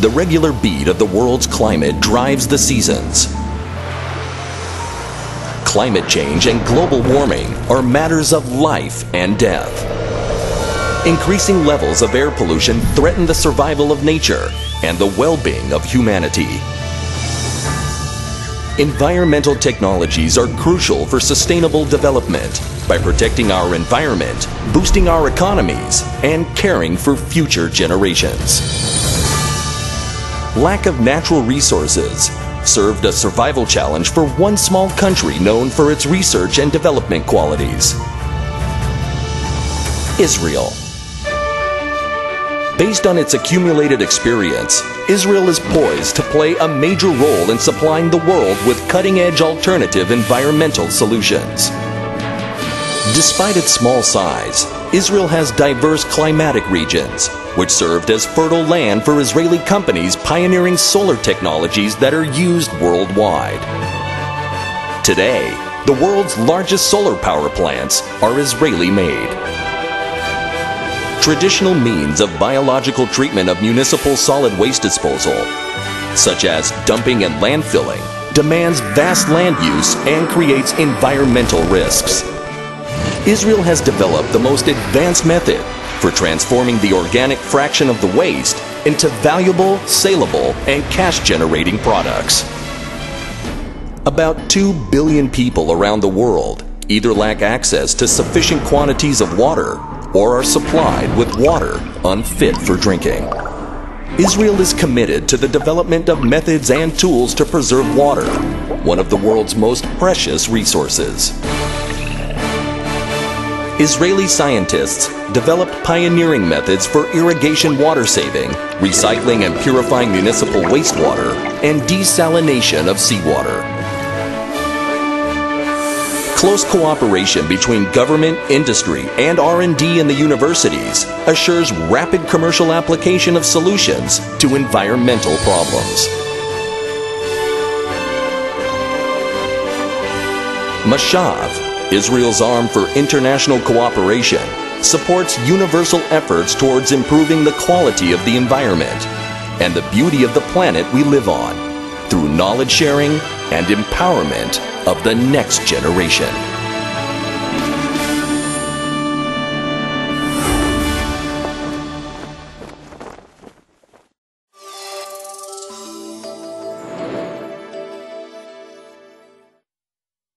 the regular beat of the world's climate drives the seasons. Climate change and global warming are matters of life and death. Increasing levels of air pollution threaten the survival of nature and the well-being of humanity. Environmental technologies are crucial for sustainable development by protecting our environment, boosting our economies, and caring for future generations. Lack of natural resources served a survival challenge for one small country known for its research and development qualities. Israel. Based on its accumulated experience, Israel is poised to play a major role in supplying the world with cutting-edge alternative environmental solutions. Despite its small size, Israel has diverse climatic regions, which served as fertile land for Israeli companies pioneering solar technologies that are used worldwide. Today, the world's largest solar power plants are Israeli made. Traditional means of biological treatment of municipal solid waste disposal, such as dumping and landfilling, demands vast land use and creates environmental risks. Israel has developed the most advanced method for transforming the organic fraction of the waste into valuable, saleable, and cash-generating products. About 2 billion people around the world either lack access to sufficient quantities of water or are supplied with water unfit for drinking. Israel is committed to the development of methods and tools to preserve water, one of the world's most precious resources. Israeli scientists developed pioneering methods for irrigation water saving, recycling and purifying municipal wastewater, and desalination of seawater. Close cooperation between government, industry, and R&D in the universities assures rapid commercial application of solutions to environmental problems. Mashav Israel's arm for international cooperation supports universal efforts towards improving the quality of the environment and the beauty of the planet we live on through knowledge sharing and empowerment of the next generation.